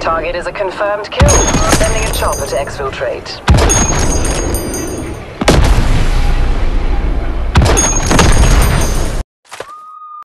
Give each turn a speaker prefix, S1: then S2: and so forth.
S1: Target is a confirmed kill. Sending a chopper to exfiltrate.